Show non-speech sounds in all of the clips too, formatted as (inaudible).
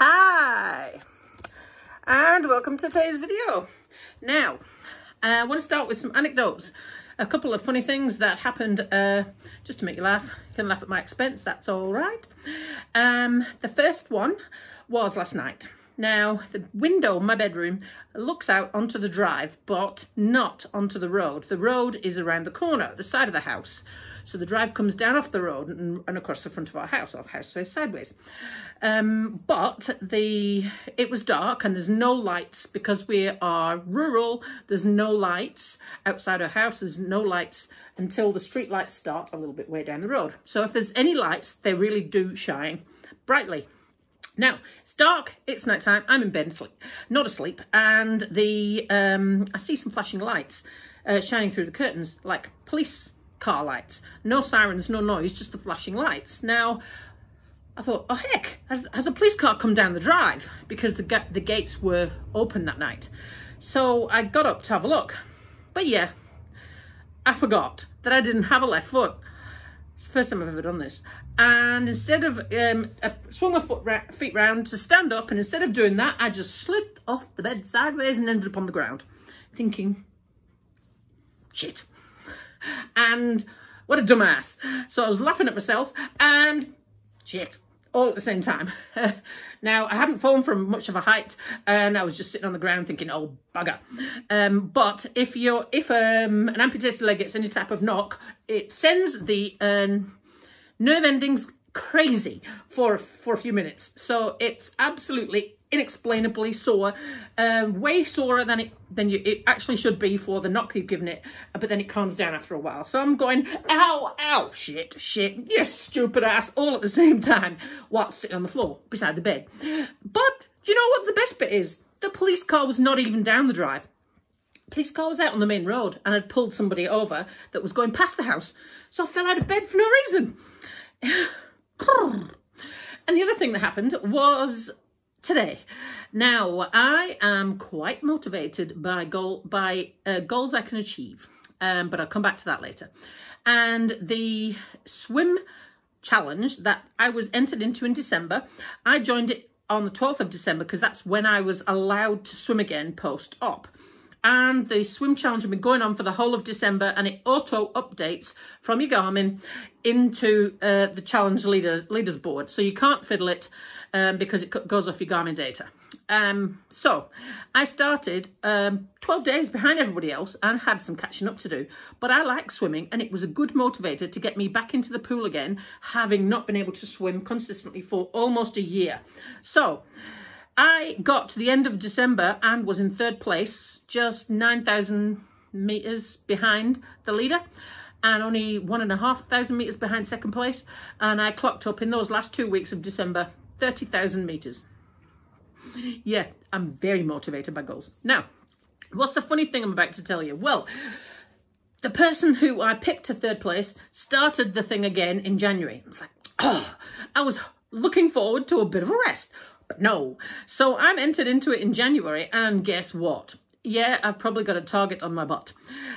Hi, and welcome to today's video. Now, I want to start with some anecdotes. A couple of funny things that happened uh, just to make you laugh. You can laugh at my expense, that's all right. Um, the first one was last night. Now, the window in my bedroom looks out onto the drive, but not onto the road. The road is around the corner, the side of the house. So the drive comes down off the road and, and across the front of our house. Our house is sideways. Um, but the it was dark and there's no lights because we are rural. There's no lights outside our house. There's no lights until the street lights start a little bit way down the road. So if there's any lights, they really do shine brightly. Now, it's dark, it's nighttime, I'm in bed and sleep, not asleep, and the um, I see some flashing lights uh, shining through the curtains, like police car lights. No sirens, no noise, just the flashing lights. Now, I thought, oh heck, has, has a police car come down the drive? Because the, the gates were open that night. So I got up to have a look. But yeah, I forgot that I didn't have a left foot. It's the first time I've ever done this. And instead of, um, I swung my foot ra feet round to stand up, and instead of doing that, I just slipped off the bed sideways and ended up on the ground, thinking, shit and what a dumbass. So I was laughing at myself and shit, all at the same time. (laughs) now, I hadn't fallen from much of a height and I was just sitting on the ground thinking, oh, bugger. Um, but if you're, if um, an amputated leg gets any type of knock, it sends the um, nerve endings crazy for, for a few minutes. So it's absolutely inexplainably sore, um, way sorer than it than you, it actually should be for the knock you've given it, but then it calms down after a while. So I'm going, ow, ow, shit, shit, you stupid ass, all at the same time, while sitting on the floor beside the bed. But do you know what the best bit is? The police car was not even down the drive. Police car was out on the main road and had pulled somebody over that was going past the house. So I fell out of bed for no reason. (sighs) and the other thing that happened was today. Now, I am quite motivated by goal by uh, goals I can achieve, um, but I'll come back to that later. And the swim challenge that I was entered into in December, I joined it on the 12th of December because that's when I was allowed to swim again post-op. And the swim challenge has been going on for the whole of December and it auto updates from your Garmin into uh, the challenge leader, leaders board. So you can't fiddle it um, because it goes off your Garmin data. Um, so I started um, 12 days behind everybody else and had some catching up to do. But I like swimming and it was a good motivator to get me back into the pool again, having not been able to swim consistently for almost a year. So I got to the end of December and was in third place, just 9,000 metres behind the leader and only one and a half thousand metres behind second place. And I clocked up in those last two weeks of December 30,000 meters. Yeah, I'm very motivated by goals. Now, what's the funny thing I'm about to tell you? Well, the person who I picked to third place started the thing again in January. It's like, oh, I was looking forward to a bit of a rest, but no. So I'm entered into it in January, and guess what? Yeah, I've probably got a target on my butt.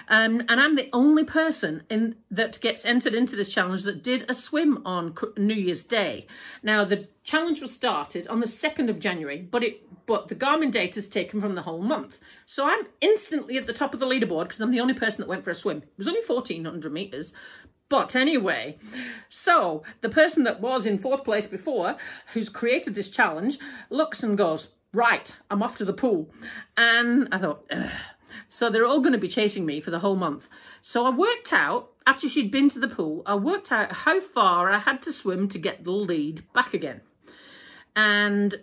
Um, and I'm the only person in that gets entered into this challenge that did a swim on New Year's Day. Now, the challenge was started on the 2nd of January, but it but the Garmin data is taken from the whole month. So I'm instantly at the top of the leaderboard because I'm the only person that went for a swim. It was only 1,400 metres. But anyway, so the person that was in fourth place before, who's created this challenge, looks and goes, right, I'm off to the pool. And I thought, Ugh. So they're all going to be chasing me for the whole month. So I worked out, after she'd been to the pool, I worked out how far I had to swim to get the lead back again. And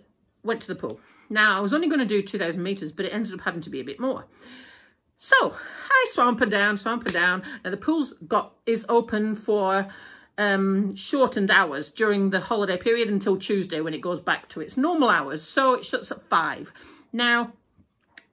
went to the pool. Now, I was only going to do 2,000 metres, but it ended up having to be a bit more. So I swam up and down, swam up and down. Now the pool's got is open for um, shortened hours during the holiday period until Tuesday when it goes back to its normal hours. So it shuts at five. Now,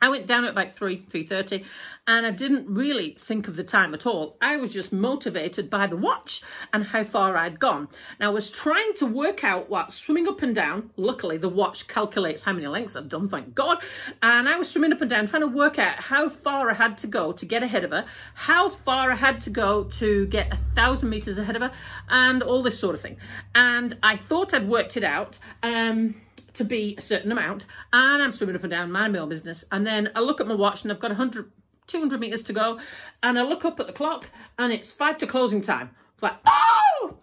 I went down at about 3, 3.30 and I didn't really think of the time at all. I was just motivated by the watch and how far I'd gone. Now I was trying to work out what swimming up and down. Luckily the watch calculates how many lengths I've done, thank God. And I was swimming up and down trying to work out how far I had to go to get ahead of her, how far I had to go to get a thousand meters ahead of her and all this sort of thing. And I thought I'd worked it out. Um, to be a certain amount and I'm swimming up and down, my own business. And then I look at my watch and I've got 100, 200 meters to go. And I look up at the clock and it's five to closing time. It's like, oh!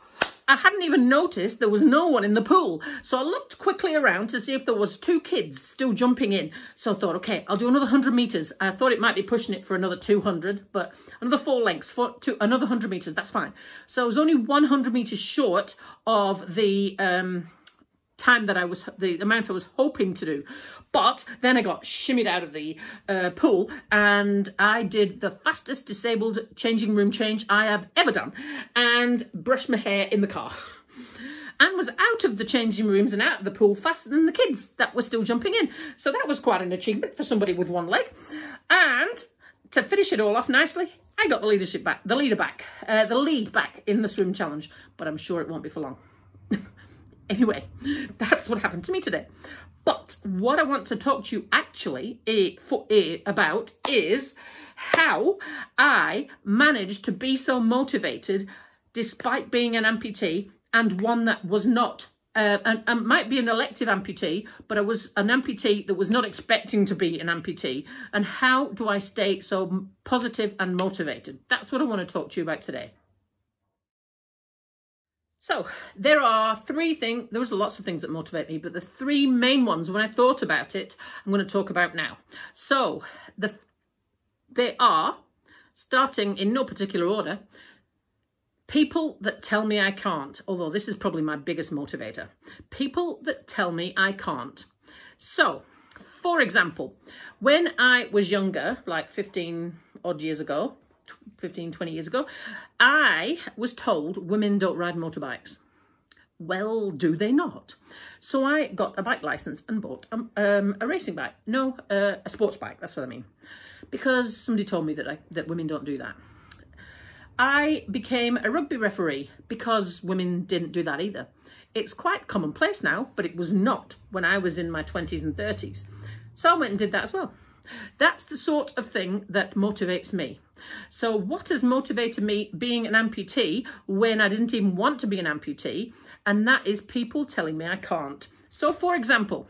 I hadn't even noticed there was no one in the pool. So I looked quickly around to see if there was two kids still jumping in. So I thought, okay, I'll do another 100 meters. I thought it might be pushing it for another 200, but another four lengths, for two, another 100 meters, that's fine. So I was only 100 meters short of the um, time that I was, the amount I was hoping to do. But then I got shimmied out of the uh, pool and I did the fastest disabled changing room change I have ever done and brushed my hair in the car. (laughs) and was out of the changing rooms and out of the pool faster than the kids that were still jumping in. So that was quite an achievement for somebody with one leg. And to finish it all off nicely, I got the leadership back, the leader back, uh, the lead back in the swim challenge, but I'm sure it won't be for long. (laughs) anyway, (laughs) that's what happened to me today. But what I want to talk to you actually eh, for, eh, about is how I managed to be so motivated despite being an amputee and one that was not uh, and, and, might be an elective amputee, but I was an amputee that was not expecting to be an amputee. And how do I stay so positive and motivated? That's what I want to talk to you about today. So there are three things, there was lots of things that motivate me, but the three main ones when I thought about it, I'm going to talk about now. So the they are, starting in no particular order, people that tell me I can't, although this is probably my biggest motivator. People that tell me I can't. So, for example, when I was younger, like 15 odd years ago, 15, 20 years ago, I was told women don't ride motorbikes. Well, do they not? So I got a bike license and bought um, um, a racing bike. No, uh, a sports bike, that's what I mean. Because somebody told me that, I, that women don't do that. I became a rugby referee because women didn't do that either. It's quite commonplace now, but it was not when I was in my 20s and 30s. So I went and did that as well. That's the sort of thing that motivates me. So what has motivated me being an amputee when I didn't even want to be an amputee? And that is people telling me I can't. So for example,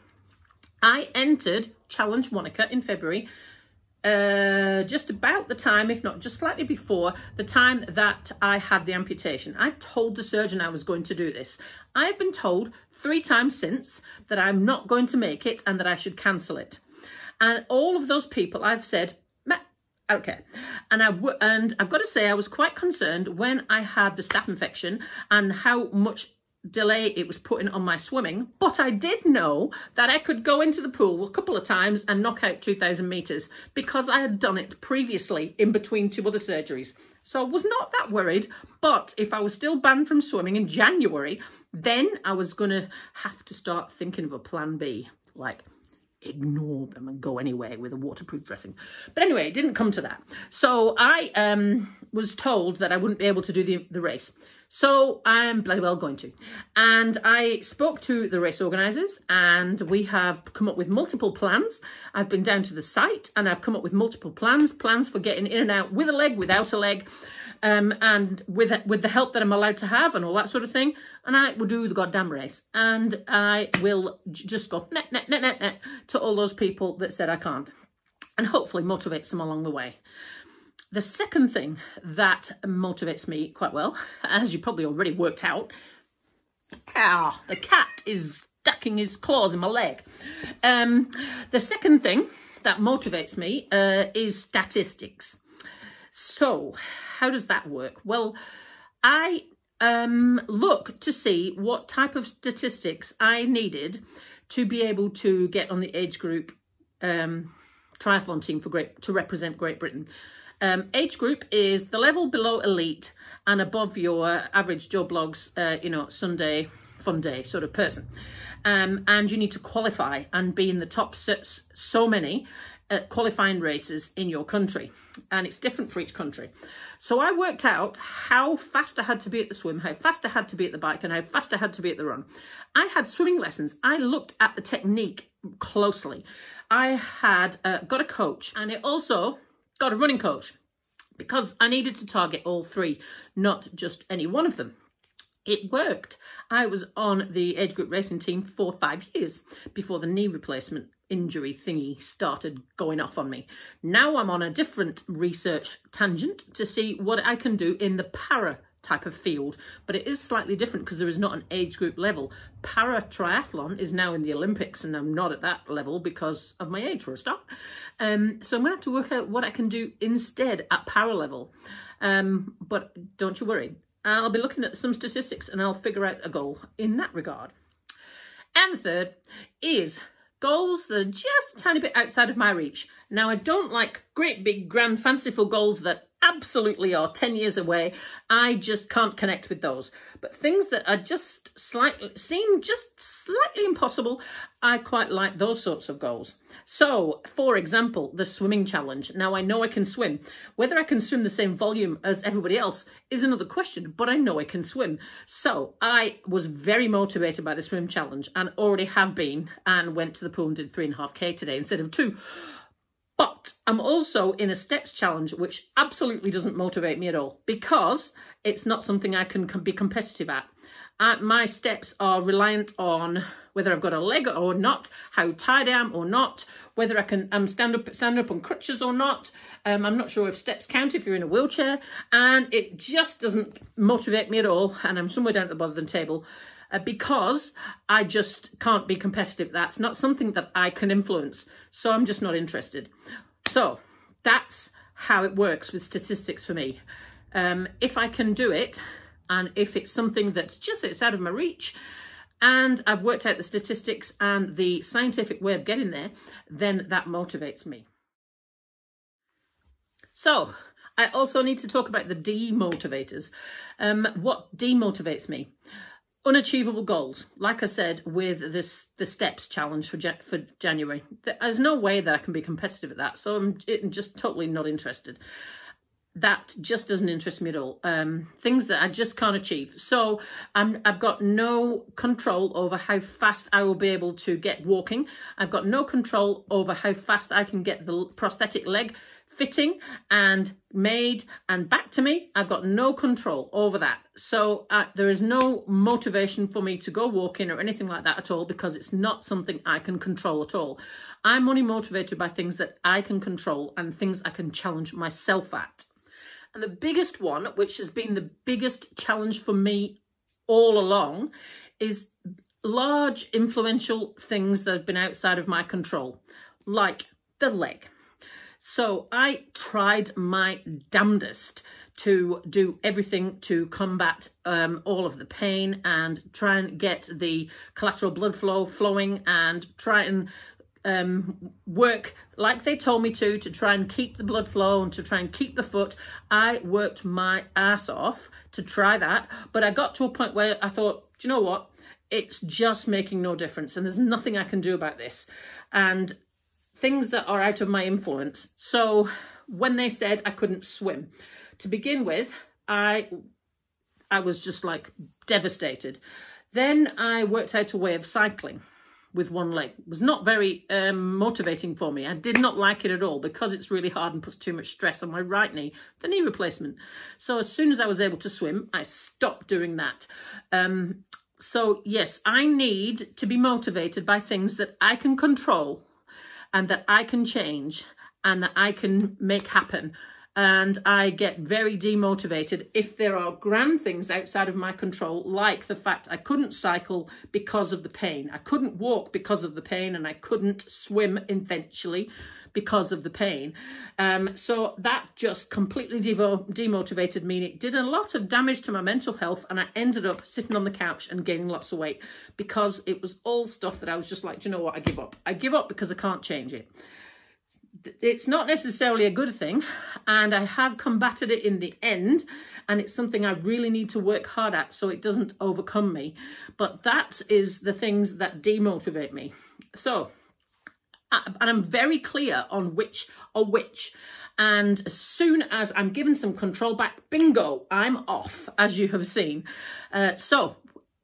I entered Challenge Wanaka in February uh, just about the time, if not just slightly before, the time that I had the amputation. I told the surgeon I was going to do this. I've been told three times since that I'm not going to make it and that I should cancel it. And all of those people I've said, Okay, and I w- and I've got to say I was quite concerned when I had the staph infection and how much delay it was putting on my swimming, but I did know that I could go into the pool a couple of times and knock out 2,000 metres because I had done it previously in between two other surgeries. So I was not that worried, but if I was still banned from swimming in January, then I was going to have to start thinking of a plan B, like ignore them and go anyway with a waterproof dressing. But anyway, it didn't come to that. So I um, was told that I wouldn't be able to do the, the race. So I'm bloody well going to. And I spoke to the race organisers and we have come up with multiple plans. I've been down to the site and I've come up with multiple plans, plans for getting in and out with a leg, without a leg, um, and with with the help that I'm allowed to have and all that sort of thing. And I will do the goddamn race. And I will just go net, net, net, net, net to all those people that said I can't. And hopefully motivate them along the way. The second thing that motivates me quite well, as you probably already worked out, ah, the cat is ducking his claws in my leg. Um, the second thing that motivates me uh, is statistics. So how does that work? Well, I um, look to see what type of statistics I needed to be able to get on the age group um, triathlon team for Great to represent Great Britain. Um, age group is the level below elite and above your average Joe Bloggs, uh, you know, Sunday fun day sort of person. Um, and you need to qualify and be in the top so, so many uh, qualifying races in your country. And it's different for each country. So I worked out how fast I had to be at the swim, how fast I had to be at the bike, and how fast I had to be at the run. I had swimming lessons. I looked at the technique closely. I had uh, got a coach, and I also got a running coach because I needed to target all three, not just any one of them. It worked. I was on the age group racing team for five years before the knee replacement injury thingy started going off on me. Now I'm on a different research tangent to see what I can do in the para type of field, but it is slightly different because there is not an age group level. Para triathlon is now in the Olympics and I'm not at that level because of my age for a start. Um, so I'm going to have to work out what I can do instead at para level. Um, but don't you worry, Uh, I'll be looking at some statistics and I'll figure out a goal in that regard. And third is goals that are just a tiny bit outside of my reach. Now, I don't like great big grand fanciful goals that absolutely are 10 years away. I just can't connect with those. But things that are just slightly, seem just slightly impossible, I quite like those sorts of goals. So, for example, the swimming challenge. Now, I know I can swim. Whether I can swim the same volume as everybody else is another question, but I know I can swim. So, I was very motivated by the swim challenge and already have been and went to the pool and did three and a half K today instead of two. But I'm also in a steps challenge, which absolutely doesn't motivate me at all because it's not something I can be competitive at. My steps are reliant on whether I've got a leg or not, how tired I am or not, whether I can um, stand up stand up on crutches or not. Um, I'm not sure if steps count if you're in a wheelchair, and it just doesn't motivate me at all. And I'm somewhere down at the bottom of the table uh, because I just can't be competitive. That's not something that I can influence. So I'm just not interested. So that's how it works with statistics for me. Um, if I can do it, and if it's something that's just it's out of my reach, and I've worked out the statistics and the scientific way of getting there, then that motivates me. So I also need to talk about the demotivators. Um, what demotivates me? Unachievable goals. Like I said, with this the steps challenge for for January, there's no way that I can be competitive at that. So I'm, I'm just totally not interested. That just doesn't interest me at all. Um, things that I just can't achieve. So I'm, I've got no control over how fast I will be able to get walking. I've got no control over how fast I can get the prosthetic leg fitting and made and back to me. I've got no control over that. So uh, there is no motivation for me to go walking or anything like that at all because it's not something I can control at all. I'm only motivated by things that I can control and things I can challenge myself at. And the biggest one, which has been the biggest challenge for me all along, is large influential things that have been outside of my control, like the leg. So I tried my damnedest to do everything to combat um, all of the pain and try and get the collateral blood flow flowing and try and um, work like they told me to, to try and keep the blood flow and to try and keep the foot. I worked my ass off to try that, but I got to a point where I thought, do you know what? It's just making no difference and there's nothing I can do about this. And things that are out of my influence. So when they said I couldn't swim, to begin with, I I was just like devastated. Then I worked out a way of cycling with one leg. It was not very um, motivating for me. I did not like it at all because it's really hard and puts too much stress on my right knee, the knee replacement. So as soon as I was able to swim, I stopped doing that. Um, so yes, I need to be motivated by things that I can control and that I can change and that I can make happen. And I get very demotivated if there are grand things outside of my control, like the fact I couldn't cycle because of the pain. I couldn't walk because of the pain and I couldn't swim eventually because of the pain. Um, so that just completely demotivated me. It did a lot of damage to my mental health and I ended up sitting on the couch and gaining lots of weight because it was all stuff that I was just like, you know what, I give up. I give up because I can't change it. It's not necessarily a good thing and I have combated it in the end and it's something I really need to work hard at so it doesn't overcome me. But that is the things that demotivate me. So and I'm very clear on which are which. And as soon as I'm given some control back, bingo, I'm off, as you have seen. Uh, so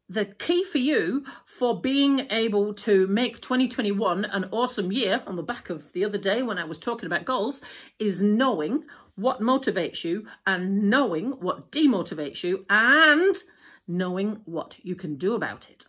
the key for you for being able to make 2021 an awesome year on the back of the other day when I was talking about goals is knowing what motivates you and knowing what demotivates you and knowing what you can do about it.